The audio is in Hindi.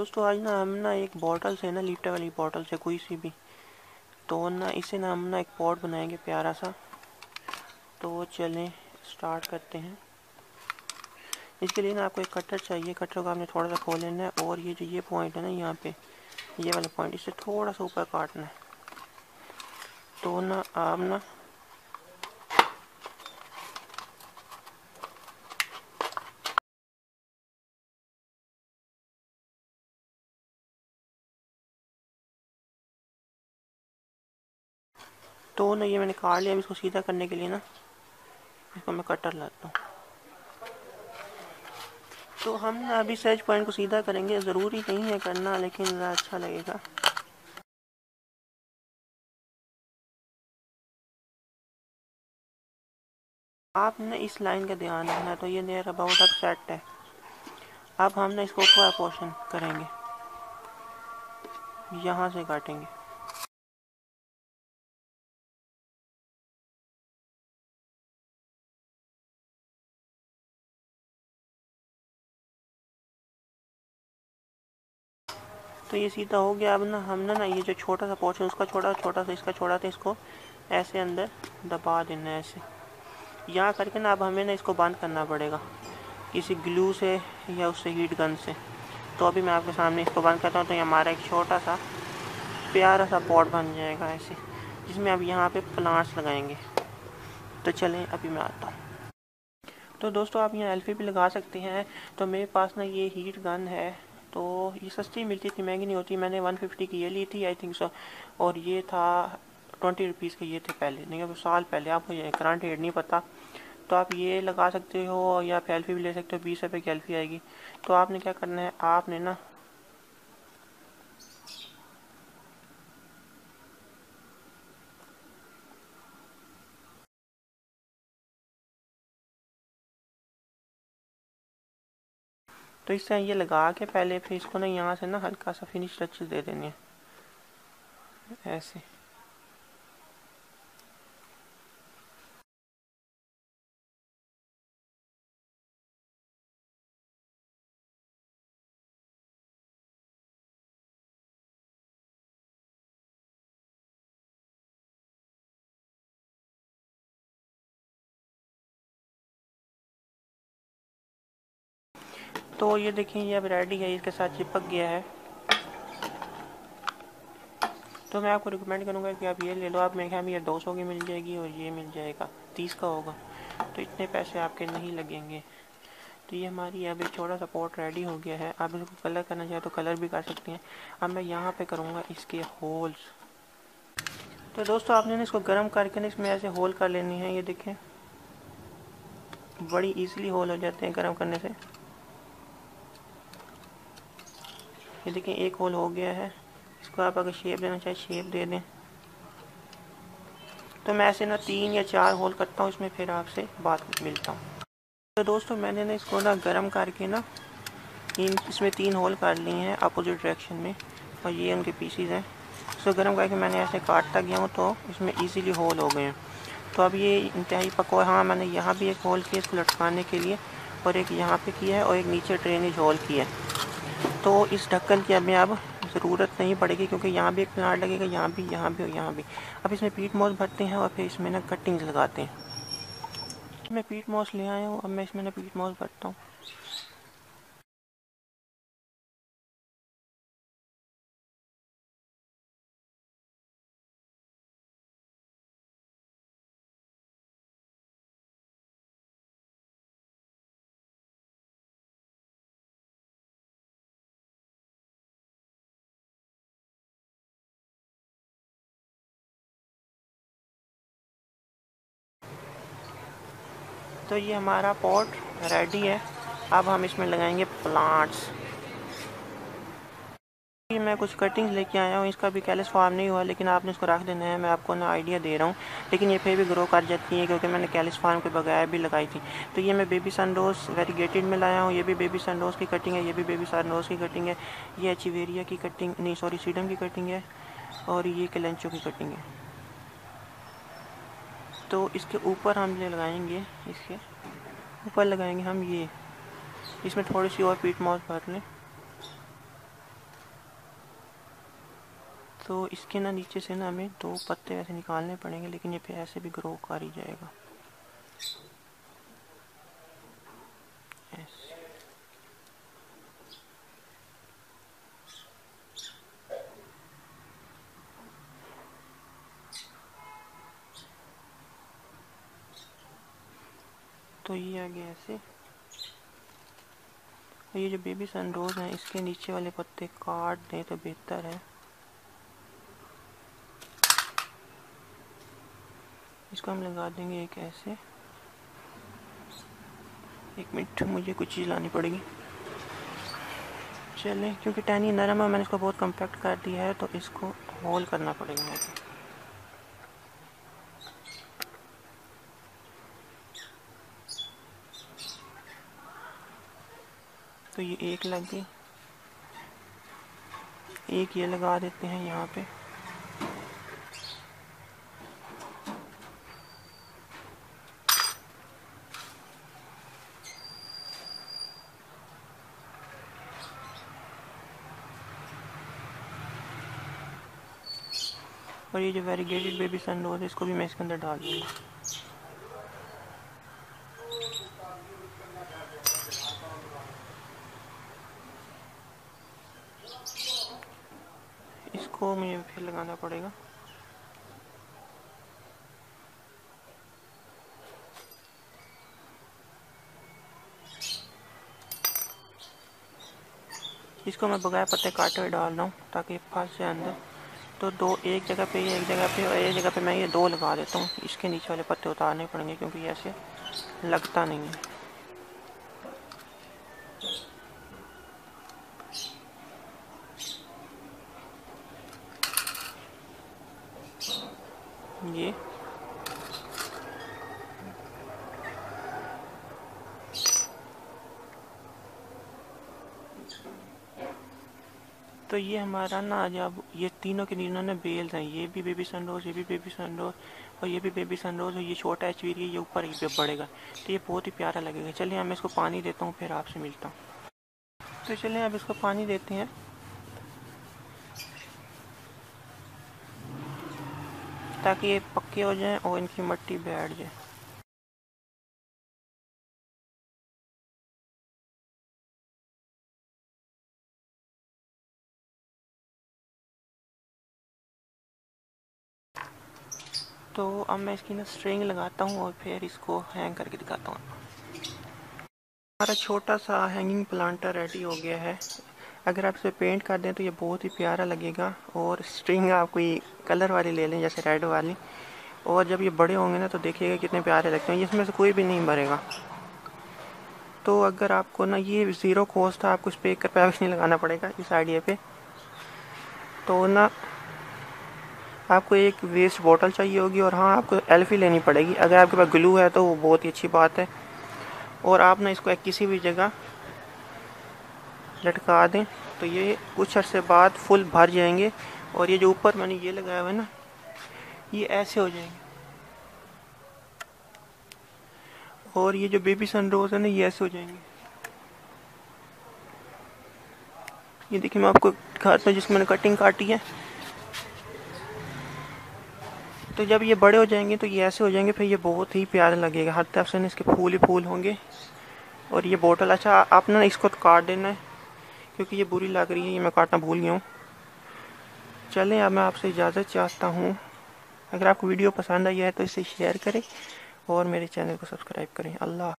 दोस्तों, आज ना हम ना एक बॉटल से ना लीटर वाली बॉटल से कोई सी भी। तो ना इसे ना हम ना एक पॉट बनाएँगे प्यारा सा। तो चलें स्टार्ट करते हैं। इसके लिए ना आपको एक कटर चाहिए। कटर को आपने थोड़ा सा खोल लेना है और ये जो ये पॉइंट है ना यहाँ पे, ये वाला पॉइंट इसे थोड़ा सा ऊपर काटना है। तो ना आप ना तो ना ये मैंने काट लिया, इसको सीधा करने के लिए ना। इसको मैं कटर लाता हूँ। तो हम ना अभी सर्च पॉइंट को सीधा करेंगे। ज़रूरी नहीं है करना, लेकिन अच्छा लगेगा। आपने इस लाइन का ध्यान रखना तो ये नियर अबाउट अब सेट है। अब हम ना इसको ऊपर पोर्शन करेंगे। यहाँ से काटेंगे। तो ये सीधा हो गया अब ना हमने ना ये जो छोटा सा पोर्शन उसका छोटा छोटा सा इसका छोटा था इसको ऐसे अंदर दबा देना ऐसे। यहाँ करके ना अब हमें ना इसको बंद करना पड़ेगा, किसी ग्लू से या उससे हीट गन से। तो अभी मैं आपके सामने इसको बंद करता हूँ तो ये हमारा एक छोटा सा, प्यारा सा पॉट बन जाएगा ऐसे, जिसमें अब यहाँ पे प्लांट्स लगाएँगे। तो चलें, अभी मैं आता हूँ। तो दोस्तों, आप यहाँ एल्फी भी लगा सकते हैं। तो मेरे पास ना ये हीट गन है। तो ये सस्ती मिलती थी महँगी नहीं होती। मैंने 150 की ये ली थी आई थिंक सो और ये था ट्वेंटी रुपीज़ के, ये थे पहले। नहीं, अब साल पहले आपको ये करंट रेट नहीं पता। तो आप ये लगा सकते हो या फिर एल्फी भी ले सकते हो, बीस रुपये की एल्फी आएगी। तो आपने क्या करना है, आपने ना तो इससे ये लगा के पहले फिर इसको ना यहाँ से ना हल्का सा फिनिश टचेस दे देने है। ऐसे। तो ये देखिए, ये अब रेडी है, इसके साथ चिपक गया है। तो मैं आपको रिकमेंड करूँगा कि आप ये ले लो। आप मेरे ख्याल में ये दो सौ की मिल जाएगी और ये मिल जाएगा, तीस का होगा। तो इतने पैसे आपके नहीं लगेंगे। तो ये हमारी अब एक छोटा सा पॉट रेडी हो गया है। आप इसको कलर करना चाहे तो कलर भी कर सकते हैं। अब मैं यहाँ पे करूँगा इसके होल्स तो दोस्तों, आपने इसको गर्म करके ना इसमें ऐसे होल कर लेनी है। ये देखें, बड़ी इजीली होल हो जाते हैं गर्म करने से। ये देखिए, एक होल हो गया है। इसको आप अगर शेप देना चाहे शेप दे दें। तो मैं ऐसे ना तीन या चार होल करता हूँ, इसमें फिर आपसे बात मिलता हूँ। तो दोस्तों, मैंने ना इसको ना गर्म करके ना इन, इसमें तीन होल कर लिए हैं अपोजिट डायरेक्शन में, और ये उनके पीसीज हैं। इसको गर्म करके मैंने ऐसे काटता गया हूँ तो इसमें ईजीली होल हो गए हैं। तो अब ये इंतहाई पकवा हाँ मैंने यहाँ भी एक होल किया इसको लटकाने के लिए, और एक यहाँ पे किया है, और एक नीचे ड्रेनेज होल किया है। तो इस ढक्कन की हमें अब ज़रूरत नहीं पड़ेगी क्योंकि यहाँ भी एक प्लांट लगेगा, यहाँ भी यहाँ भी और यहाँ भी। अब इसमें पीट मॉस भरते हैं और फिर इसमें ना कटिंग्स लगाते हैं। मैं पीट मॉस ले आया हूँ, अब मैं इसमें ना पीट मॉस भरता हूँ। तो ये हमारा पॉट रेडी है। अब हम इसमें लगाएँगे प्लांट्स मैं कुछ कटिंग्स लेके आया हूँ, इसका भी कैलिस फॉर्म नहीं हुआ, लेकिन आपने इसको रख देना है। मैं आपको ना आइडिया दे रहा हूँ, लेकिन ये फिर भी ग्रो कर जाती है, क्योंकि मैंने कैलिस फार्म के बगैर भी लगाई थी। तो ये मैं बेबी सनरोज वेरीगेटेड में लाया हूँ। ये भी बेबी सनरोज की कटिंग है, ये भी बेबी सनरोज की कटिंग है। ये एचिवेरिया की कटिंग नहीं सॉरी सीडम की कटिंग है, और ये कलेंचो की कटिंग है। तो इसके ऊपर हम ये लगाएँगे इसके ऊपर लगाएँगे हम ये। इसमें थोड़ी सी और पीट मॉस भर लें। तो इसके ना नीचे से ना हमें दो पत्ते ऐसे निकालने पड़ेंगे, लेकिन ये फिर ऐसे भी ग्रो कर ही जाएगा। तो ये आ गया ऐसे। और ये जो बेबी सनरोज हैं, इसके नीचे वाले पत्ते काट दें तो बेहतर है। इसको हम लगा देंगे एक ऐसे। एक मिनट, मुझे कुछ चीज़ लानी पड़ेगी। चलें, क्योंकि टैनी नरम है, मैंने इसको बहुत कम्पैक्ट कर दिया है तो इसको होल करना पड़ेगा मुझे। तो ये एक लग। गई एक ये लगा देते हैं यहाँ पे। और ये जो वेरीगेटेड बेबी सन है, इसको भी मैं इसके अंदर डाल दूँगा। इसको मुझे फिर लगाना पड़ेगा। इसको मैं बगैर पत्ते काटे हुए डाल रहा हूँ, ताकि फंस जाए अंदर। तो दो, एक जगह पे, एक जगह पे और एक जगह पे मैं ये दो लगा देता हूँ। इसके नीचे वाले पत्ते उतारने पड़ेंगे, क्योंकि ऐसे लगता नहीं है। ये। तो ये हमारा ना जब ये तीनों के तीनों ने बेल्स हैं। ये भी बेबी सनरोज ये भी बेबी सनरोज और ये भी बेबी सनरोज और ये छोटा एच ये ऊपर ही बढ़ेगा। तो ये बहुत ही प्यारा लगेगा। चलिए मैं इसको पानी देता हूँ, फिर आपसे मिलता हूँ। तो चलिए, अब इसको पानी देते हैं। ताकि ये पक्के हो जाएँ और इनकी मट्टी बैठ जाए। तो अब मैं इसकी ना स्ट्रिंग लगाता हूँ और फिर इसको हैंग करके दिखाता हूँ। हमारा छोटा सा हैंगिंग प्लांटर रेडी हो गया है। अगर आप इसे पेंट कर दें तो ये बहुत ही प्यारा लगेगा और स्ट्रिंग आप कोई कलर वाली ले लें, जैसे रेड वाली। और जब ये बड़े होंगे ना तो देखिएगा कितने प्यारे लगते हैं। इसमें से कोई भी नहीं भरेगा तो अगर आपको ना ये ज़ीरो कॉस्ट था, आपको स्पीकर पे नहीं लगाना पड़ेगा इस आइडिया पे। तो ना आपको एक वेस्ट बॉटल चाहिए होगी और हाँ आपको एल्फी लेनी पड़ेगी। अगर आपके पास ग्लू है तो वो बहुत ही अच्छी बात है। और आप ना इसको किसी भी जगह लटका दें। तो ये कुछ अर्से बाद फुल भर जाएँगे। और ये जो ऊपर मैंने ये लगाया हुआ है ना, ये ऐसे हो जाएँगे। और ये जो बेबी सनरोज है ना, ये ऐसे हो जाएँगे। ये देखिए, मैं आपको दिखाता हूँ, जिसमें मैंने कटिंग काटी है। तो जब ये बड़े हो जाएँगे तो ये ऐसे हो जाएँगे, फिर ये बहुत ही प्यारा लगेगा। हर तरफ़ से ना इसके फूल ही फूल होंगे। और ये बोतल अच्छा आपने इसको काट देना है। क्योंकि ये बुरी लग रही है, ये मैं काटना भूल गया हूँ। चलें, अब मैं आपसे इजाज़त चाहता हूँ। अगर आपको वीडियो पसंद आई है तो इसे शेयर करें और मेरे चैनल को सब्सक्राइब करें। अल्लाह